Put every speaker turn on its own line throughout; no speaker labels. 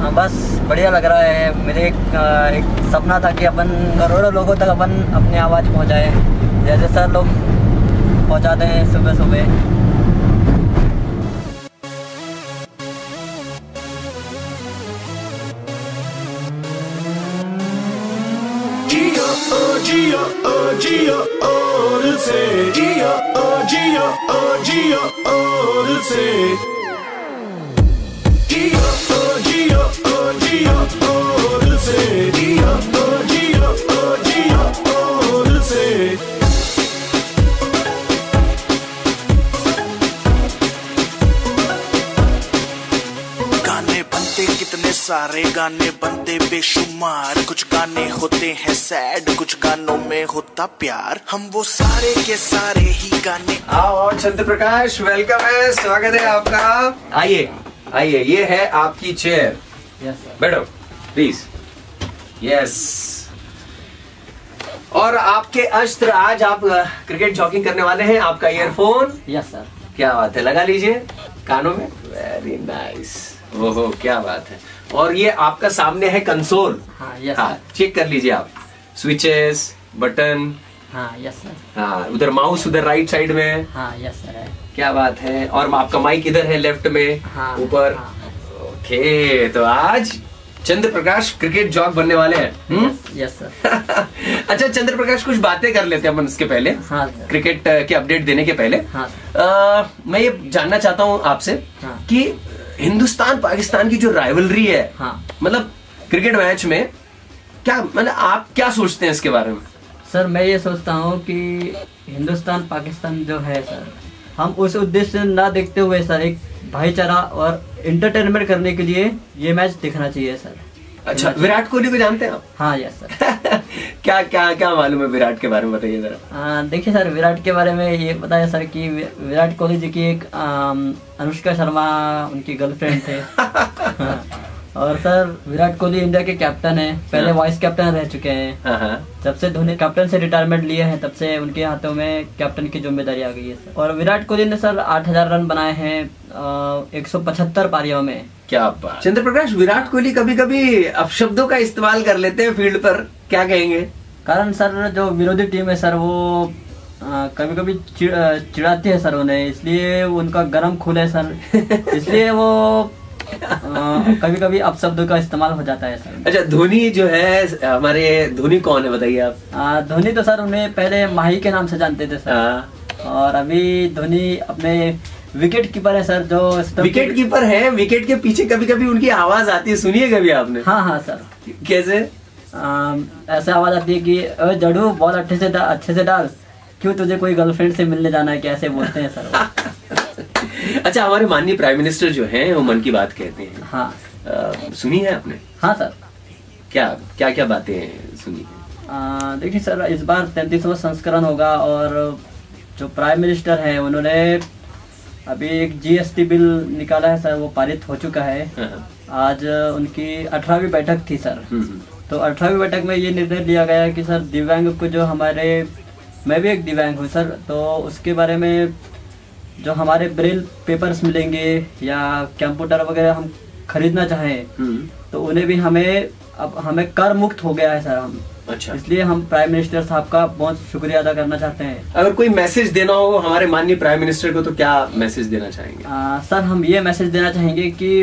हाँ, बस बढ़िया लग रहा है। मेरे एक एक सपना था कि अपन करोड़ों लोगों तक अपन अपनी आवाज़ पहुँचाए। जैसे सर लोग पहुंचाते हैं सुबह सुबह।
Gia, oh Gia, oh Gia, oh Gia, oh Gia, oh Gia, oh से। Gia, oh
बनते कितने सारे गाने बनते बेशुमार। कुछ गाने होते हैं सैड कुछ गानों में होता प्यार। हम वो सारे के सारे ही गाने
आओ चंद्र प्रकाश वेलकम है स्वागत है आपका। आइए आइए ये है आपकी चेयर
यस
बैठो प्लीज़ यस और आपके अस्त्र आज आप क्रिकेट जॉकिंग करने वाले हैं आपका ईयरफोन
यस सर
क्या बात है लगा लीजिए कानों में। वेरी नाइस ओहो क्या बात है। और ये आपका सामने है कंसोल
हाँ यस
हाँ चेक कर लीजिए आप। स्विचेस बटन
हाँ यस सर
हाँ उधर माउस उधर राइट साइड में।
हाँ यस सर है।
क्या बात है। और आपका माइक इधर है लेफ़्ट में।
ऊपर हाँ,
ऊपर।
हाँ।
ओके तो आज चंद्र प्रकाश क्रिकेट जॉग बनने वाले हैं। हम्म?
यस सर
अच्छा चंद्र प्रकाश कुछ बातें कर लेते हैं अपन इसके पहले।
हाँ
क्रिकेट के अपडेट देने के पहले।
हाँ
अ, मैं ये जानना चाहता हूँ आपसे
हाँ।
कि हिंदुस्तान पाकिस्तान की जो राइवलरी है
हाँ।
मतलब क्रिकेट मैच में क्या मतलब आप क्या सोचते हैं इसके बारे में?
सर मैं ये सोचता हूँ कि हिंदुस्तान पाकिस्तान जो है सर हम उस उद्देश्य ना देखते हुए सर एक भाईचारा और इंटरटेनमेंट करने के लिए ये मैच देखना चाहिए सर
अच्छा विराट कोहली को जानते हैं आप?
हाँ यस सर
क्या क्या क्या मालूम है विराट के बारे में बताइए जरा।
देखिए सर विराट के बारे में ये है सर कि विराट कोहली जी की एक अनुष्का शर्मा उनकी गर्लफ्रेंड थे। हाँ। और सर विराट कोहली इंडिया के कैप्टन है। पहले वाइस कैप्टन रह चुके हैं।
हाँ हाँ।
जब से धोनी कैप्टन से रिटायरमेंट लिए हैं तब से उनके हाथों में कैप्टन की ज़िम्मेदारी आ गई है सर और विराट कोहली ने सर 8000 रन बनाए हैं। एक सौ पचहत्तर पारियों में।
क्या बात। चंद्र प्रकाश विराट कोहली कभी कभी अपशब्दों का इस्तेमाल कर लेते हैं फ़ील्ड पर। क्या कहेंगे?
कारण सर जो विरोधी टीम है सर वो कभी कभी चिढ़ाती है सर उन्हें। इसलिए उनका गर्म खून है सर। इसलिए वो कभी कभी अपशब्दों का इस्तेमाल हो जाता है सर।
अच्छा धोनी जो है हमारे धोनी कौन है बताइए आप?
धोनी तो सर उन्हें पहले माही के नाम से जानते थे सर।
हाँ।
और अभी धोनी अपने विकेट कीपर है सर जो
विकेट कीपर है विकेट के पीछे कभी कभी उनकी आवाज़ आती है सुनिए कभी आपने?
हाँ हाँ सर।
कैसे?
आ, ऐसा आवाज़ आती है कि "ओए जड़ू बॉल अच्छे से अच्छे से डाल। क्यों तुझे कोई गर्लफ्रेंड से मिलने जाना है कैसे बोलते हैं सर?
अच्छा हमारे माननीय प्राइम मिनिस्टर जो हैं वो मन की बात कहते हैं।
हाँ।
सुनी है आपने?
हाँ सर।
क्या क्या क्या बातें सुनी है?
देखिए सर इस बार तैंतीसवा संस्करण होगा और जो प्राइम मिनिस्टर हैं उन्होंने अभी एक जीएसटी बिल निकाला है सर वो पारित हो चुका है।
हाँ,
आज उनकी अठारहवीं बैठक थी सर।
हम्म, हम्म।
तो अठारहवीं बैठक में ये निर्णय लिया गया कि सर दिव्यांग को जो हमारे मैं भी एक दिव्यांग हूँ सर तो उसके बारे में जो हमारे ब्रेल पेपर्स मिलेंगे या कंप्यूटर वगैरह हम खरीदना चाहें
हम्म,
तो उन्हें भी हमें अब हमें कर मुक्त हो गया है सर हम।
अच्छा।
इसलिए हम प्राइम मिनिस्टर साहब का बहुत शुक्रिया अदा करना चाहते हैं।
अगर कोई मैसेज देना हो हमारे माननीय प्राइम मिनिस्टर को तो क्या मैसेज देना चाहेंगे?
आ, सर हम ये मैसेज देना चाहेंगे कि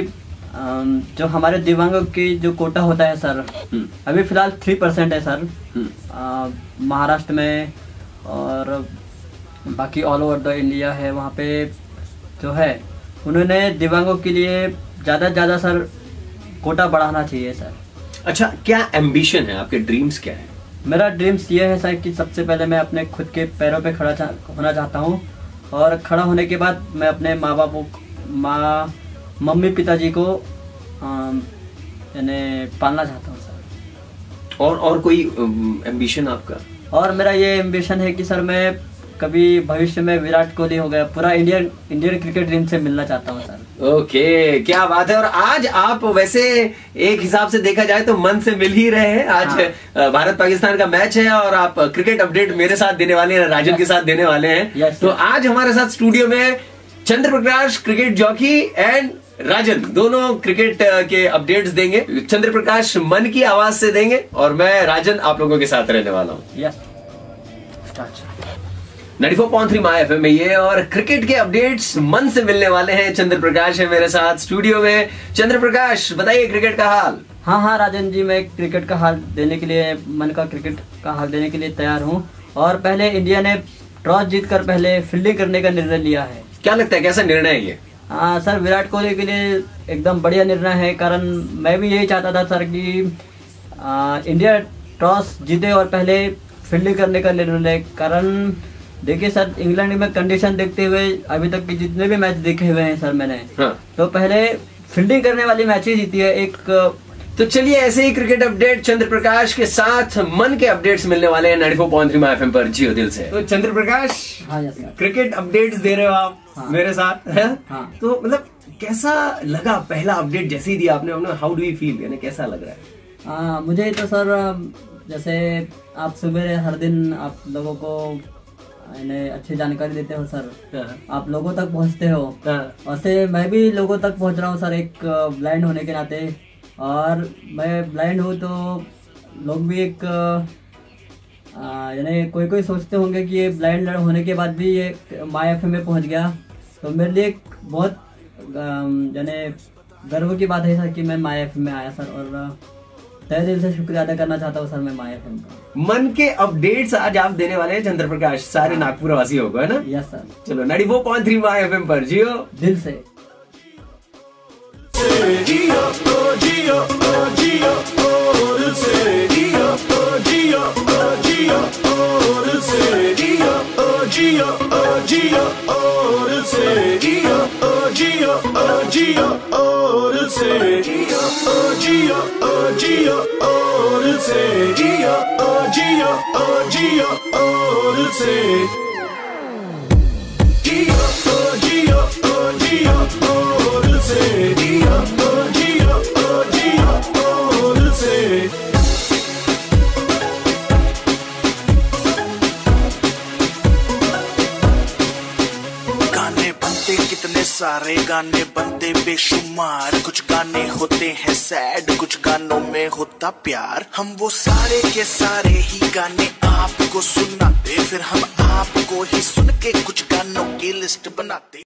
अम, जो हमारे दिव्यांगों की जो कोटा होता है सर
हम्म,
अभी फ़िलहाल थ्री परसेंट है सर।
हम्म,
महाराष्ट्र में और बाकी ऑल ओवर द इंडिया है वहाँ पे जो है उन्होंने दिव्यांगों के लिए ज़्यादा से ज़्यादा सर कोटा बढ़ाना चाहिए सर।
अच्छा क्या एम्बिशन है? आपके ड्रीम्स क्या है?
मेरा ड्रीम्स ये है सर कि सबसे पहले मैं अपने खुद के पैरों पे खड़ा चा, होना चाहता हूँ और खड़ा होने के बाद मैं अपने माँ बापों माँ मम्मी पिताजी को यानी पालना चाहता हूँ सर।
और और कोई एम्बिशन आपका?
और मेरा ये एम्बिशन है कि सर मैं कभी भविष्य में विराट कोहली हो गया पूरा इंडियन इंडियन क्रिकेट टीम से मिलना चाहता हूँ सर।
ओके okay, क्या बात है? और आज आप वैसे एक हिसाब से देखा जाए तो मन से मिल ही रहे हैं। आज
हाँ।
भारत पाकिस्तान का मैच है और आप क्रिकेट अपडेट मेरे साथ देने वाले हैं राजन के साथ देने वाले हैं। तो आज हमारे साथ स्टूडियो में Chandra Prakash cricket jockey and Rajan दोनों क्रिकेट के अपडेट्स देंगे। चंद्र प्रकाश मन की आवाज़ से देंगे और मैं राजन आप लोगों के साथ रहने वाला हूँ। 94.3 माय एफएम में ये और क्रिकेट के अपडेट्स मन से मिलने वाले हैं। चंद्र प्रकाश है मेरे साथ स्टूडियो में। चंद्र प्रकाश बताइए क्रिकेट का हाल।
हाँ हाँ राजन जी मैं क्रिकेट का हाल देने के लिए मन का क्रिकेट का हाल देने के लिए तैयार हूँ। और पहले इंडिया ने टॉस जीतकर पहले फील्डिंग करने का निर्णय लिया है।
क्या लगता है कैसा निर्णय है ये?
हाँ सर विराट कोहली के लिए एकदम बढ़िया निर्णय है। कारण मैं भी यही चाहता था सर कि आ, इंडिया टॉस जीते और पहले फील्डिंग करने का निर्णय ले। कारण देखिए सर इंग्लैंड में कंडीशन देखते हुए अभी तक के जितने भी मैच देखे हुए हैं सर मैंने
हाँ।
तो पहले फील्डिंग करने वाली मैच ही जीती है एक
तो चलिए ऐसे ही क्रिकेट अपडेट चंद्र प्रकाश के साथ मन के अपडेट्स मिलने वाले हैं 94.3 माय एफएम पर। जियो दिल से। तो चंद्र प्रकाश
हाँ
क्रिकेट अपडेट्स दे रहे हो आप
हाँ।
मेरे साथ है?
हाँ।
तो मतलब कैसा लगा पहला अपडेट जैसे ही दिया आपने? हाउ डू यू फील यानी कैसा लग रहा है?
हाँ मुझे तो सर जैसे आप सुबह हर दिन आप लोगों को यानी अच्छी जानकारी देते हो सर।
हाँ,
आप लोगों तक पहुँचते हो।
हाँ,
वैसे मैं भी लोगों तक पहुँच रहा हूँ सर एक ब्लाइंड होने के नाते। और मैं ब्लाइंड हूँ तो लोग भी एक यानी कोई कोई सोचते होंगे कि ये ब्लाइंड होने के बाद भी ये माई एफ़ में पहुँच गया। तो मेरे लिए एक बहुत यानी गर्व की बात है सर कि मैं माई एफ़ में आया सर। और तय दिल से शुक्रिया अदा करना चाहता हूँ सर मैं माया फ़िल्म का।
मन के अपडेट्स आज आप देने वाले हैं चंद्र प्रकाश सारे हाँ। नागपुर वासी हो गए ना?
यस सर
चलो नडी वो पॉइंट थ्री माया एफ़ पर जियो।
दिल से।
Oh, ओ oh, ओ oh, ओ oh. Odyssey. Gia, oh, Gia, oh, Gia, Odyssey. Gia, oh, Gia, oh, Gia, Odyssey. Gia, oh, Gia, oh, Gia, oh
सारे गाने बनते बेशुमार। कुछ गाने होते हैं सैड कुछ गानों में होता प्यार। हम वो सारे के सारे ही गाने आपको सुनाते, फिर हम आपको ही सुन के कुछ गानों की लिस्ट बनाते।